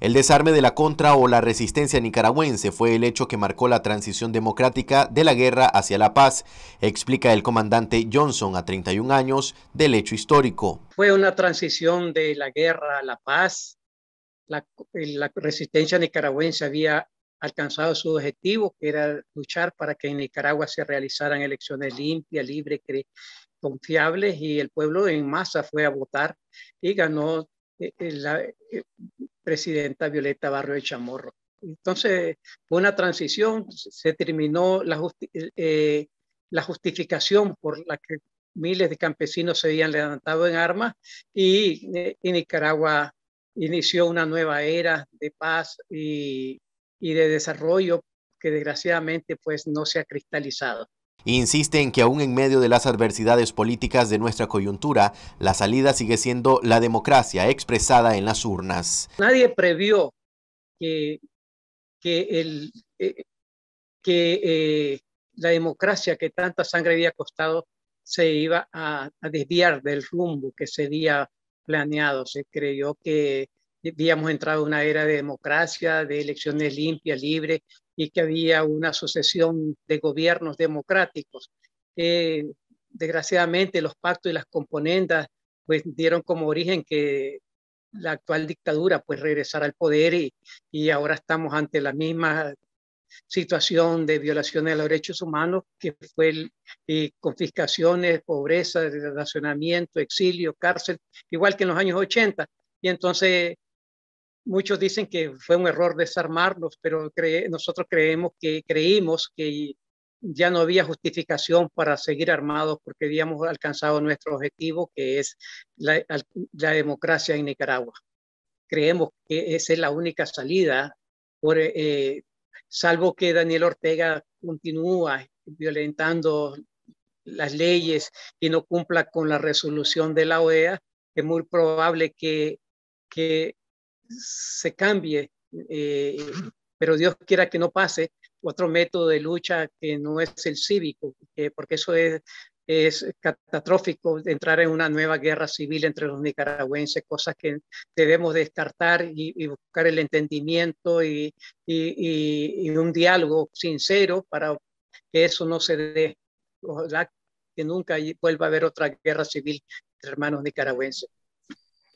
El desarme de la contra o la resistencia nicaragüense fue el hecho que marcó la transición democrática de la guerra hacia la paz, explica el comandante Johnson a 31 años del hecho histórico. Fue una transición de la guerra a la paz. La, la resistencia nicaragüense había alcanzado su objetivo, que era luchar para que en Nicaragua se realizaran elecciones limpias, libres, confiables, y el pueblo en masa fue a votar y ganó eh, eh, la eh, presidenta Violeta Barrio de Chamorro. Entonces, fue una transición, se terminó la, justificación por la que miles de campesinos se habían levantado en armas y, y Nicaragua inició una nueva era de paz y, y de desarrollo que desgraciadamente pues no se ha cristalizado. Insiste en que aún en medio de las adversidades políticas de nuestra coyuntura, la salida sigue siendo la democracia expresada en las urnas. Nadie previó que, eh, eh, la democracia que tanta sangre había costado se iba a, a desviar del rumbo que se había planeado. Se creyó que habíamos entrado en una era de democracia, de elecciones limpias, libres, y que había una sucesión de gobiernos democráticos. desgraciadamente, los pactos y las componendas pues dieron como origen que la actual dictadura pues regresara al poder y, y ahora estamos ante la misma situación de violaciones de los derechos humanos, que fue el, confiscaciones, pobreza, relacionamiento, exilio, cárcel, igual que en los años 80. Y entonces Muchos dicen que fue un error desarmarlos, pero nosotros creemos que creímos que ya no había justificación para seguir armados porque habíamos alcanzado nuestro objetivo, que es la, democracia en Nicaragua. Creemos que esa es la única salida, por, eh, salvo que Daniel Ortega continúa violentando las leyes y no cumpla con la resolución de la OEA, es muy probable que, que se cambie, eh, pero Dios quiera que no pase otro método de lucha que no es el cívico, porque eso es, es catastrófico entrar en una nueva guerra civil entre los nicaragüenses, cosas que debemos descartar y, buscar el entendimiento y, y, un diálogo sincero para que eso no se dé. Ojalá que nunca vuelva a haber otra guerra civil entre hermanos nicaragüenses.